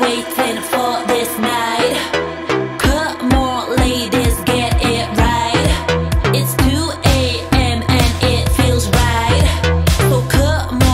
waiting for this night. Ladies, get it right. It's 2 a.m. and it feels right. So come on.